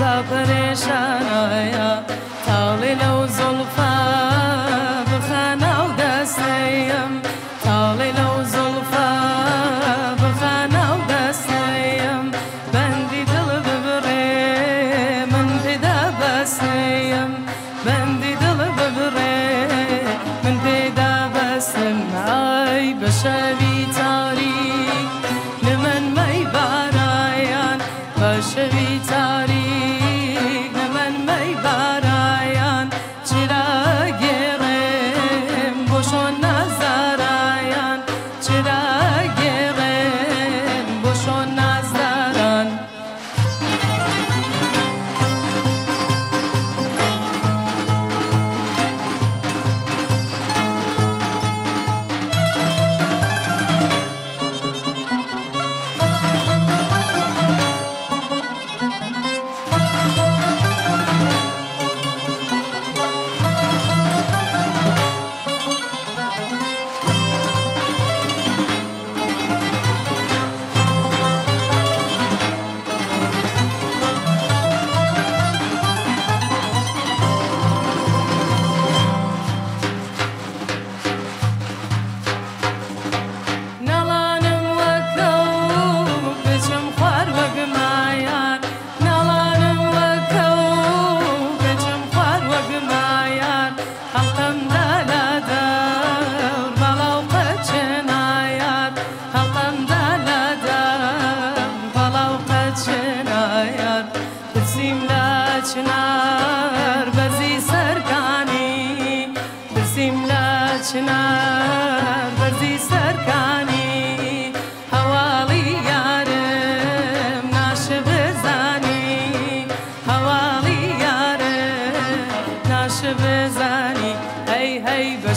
La perişan aya Tavlile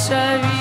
sorry.